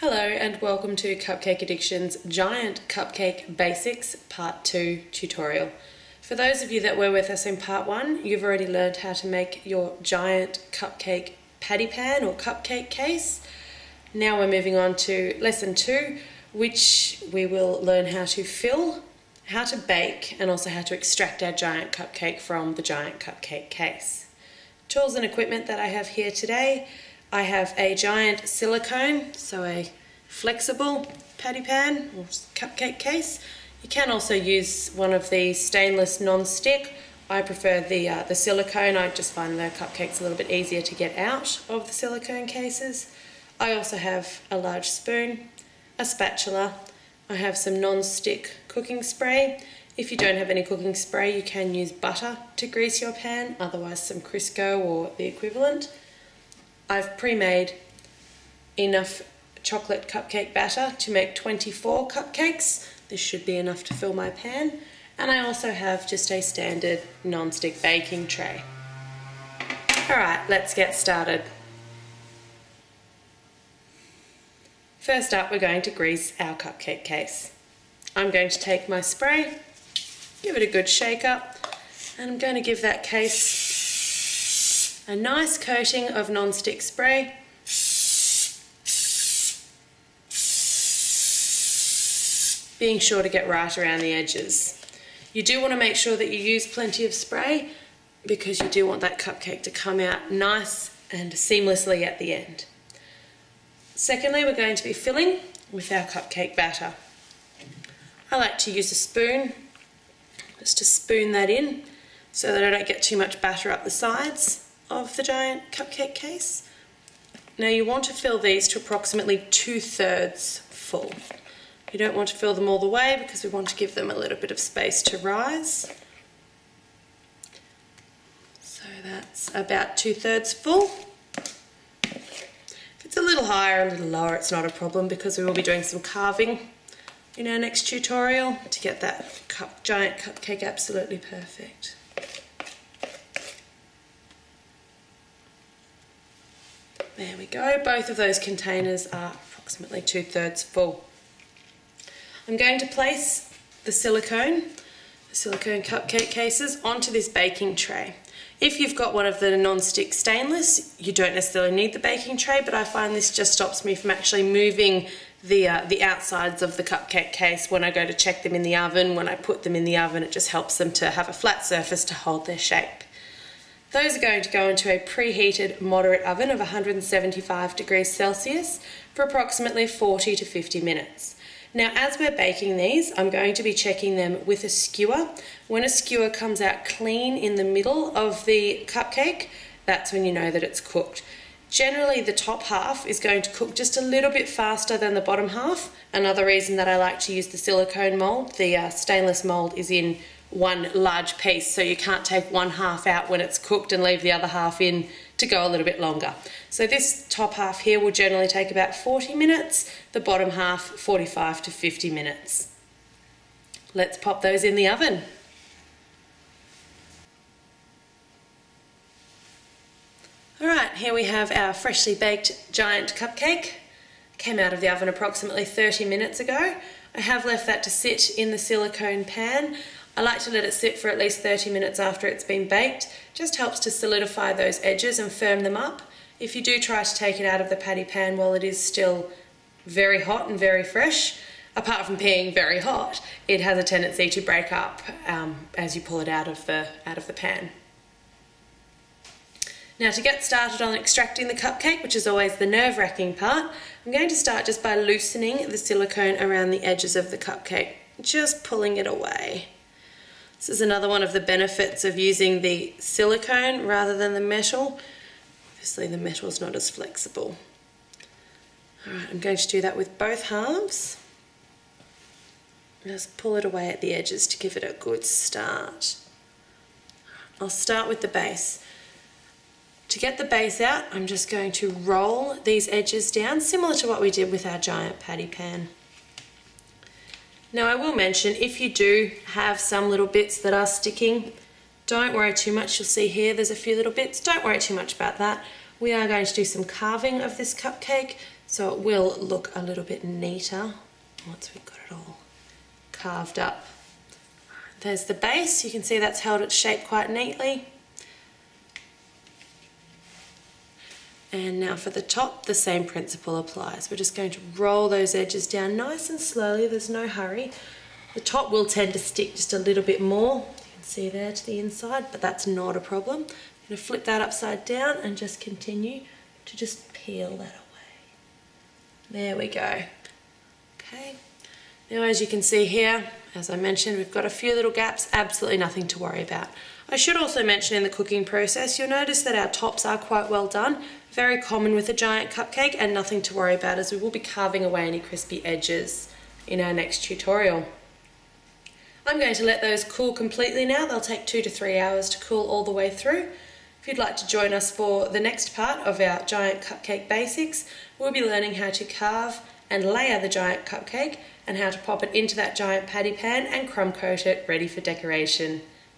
Hello and welcome to Cupcake Addiction's Giant Cupcake Basics Part 2 tutorial. For those of you that were with us in Part 1, you've already learned how to make your giant cupcake patty pan or cupcake case. Now we're moving on to Lesson 2, which we will learn how to fill, how to bake, and also how to extract our giant cupcake from the giant cupcake case. Tools and equipment that I have here today I have a giant silicone, so a flexible patty pan or cupcake case. You can also use one of the stainless non-stick. I prefer the, uh, the silicone. I just find the cupcakes a little bit easier to get out of the silicone cases. I also have a large spoon, a spatula. I have some non-stick cooking spray. If you don't have any cooking spray, you can use butter to grease your pan, otherwise some Crisco or the equivalent. I've pre-made enough chocolate cupcake batter to make 24 cupcakes. This should be enough to fill my pan. And I also have just a standard non-stick baking tray. Alright, let's get started. First up, we're going to grease our cupcake case. I'm going to take my spray, give it a good shake up, and I'm going to give that case a nice coating of non-stick spray. Being sure to get right around the edges. You do want to make sure that you use plenty of spray because you do want that cupcake to come out nice and seamlessly at the end. Secondly, we're going to be filling with our cupcake batter. I like to use a spoon just to spoon that in so that I don't get too much batter up the sides of the giant cupcake case. Now you want to fill these to approximately two thirds full. You don't want to fill them all the way because we want to give them a little bit of space to rise. So that's about two thirds full. If it's a little higher, a little lower, it's not a problem because we will be doing some carving in our next tutorial to get that cup, giant cupcake absolutely perfect. There we go, both of those containers are approximately two thirds full. I'm going to place the silicone, the silicone cupcake cases onto this baking tray. If you've got one of the non-stick stainless, you don't necessarily need the baking tray, but I find this just stops me from actually moving the, uh, the outsides of the cupcake case when I go to check them in the oven. When I put them in the oven, it just helps them to have a flat surface to hold their shape. Those are going to go into a preheated moderate oven of 175 degrees Celsius for approximately 40 to 50 minutes. Now as we're baking these, I'm going to be checking them with a skewer. When a skewer comes out clean in the middle of the cupcake, that's when you know that it's cooked. Generally the top half is going to cook just a little bit faster than the bottom half. Another reason that I like to use the silicone mold, the uh, stainless mold is in one large piece so you can't take one half out when it's cooked and leave the other half in to go a little bit longer. So this top half here will generally take about 40 minutes, the bottom half 45 to 50 minutes. Let's pop those in the oven. Alright, here we have our freshly baked giant cupcake. Came out of the oven approximately 30 minutes ago. I have left that to sit in the silicone pan. I like to let it sit for at least 30 minutes after it's been baked. Just helps to solidify those edges and firm them up. If you do try to take it out of the patty pan while it is still very hot and very fresh, apart from being very hot, it has a tendency to break up um, as you pull it out of the out of the pan. Now to get started on extracting the cupcake, which is always the nerve-wracking part, I'm going to start just by loosening the silicone around the edges of the cupcake, just pulling it away. This is another one of the benefits of using the silicone rather than the metal. Obviously the metal is not as flexible. Alright, I'm going to do that with both halves. Just pull it away at the edges to give it a good start. I'll start with the base. To get the base out, I'm just going to roll these edges down, similar to what we did with our giant patty pan. Now I will mention, if you do have some little bits that are sticking, don't worry too much. You'll see here there's a few little bits. Don't worry too much about that. We are going to do some carving of this cupcake, So it will look a little bit neater once we've got it all carved up. There's the base, you can see that's held its shape quite neatly. And now for the top, the same principle applies. We're just going to roll those edges down nice and slowly, there's no hurry. The top will tend to stick just a little bit more, you can see there to the inside, but that's not a problem. I'm going to flip that upside down and just continue to just peel that away. There we go. Okay. Now as you can see here, as I mentioned, we've got a few little gaps, absolutely nothing to worry about. I should also mention in the cooking process, you'll notice that our tops are quite well done. Very common with a giant cupcake and nothing to worry about as we will be carving away any crispy edges in our next tutorial. I'm going to let those cool completely now. They'll take two to three hours to cool all the way through. If you'd like to join us for the next part of our giant cupcake basics, we'll be learning how to carve and layer the giant cupcake and how to pop it into that giant patty pan and crumb coat it ready for decoration.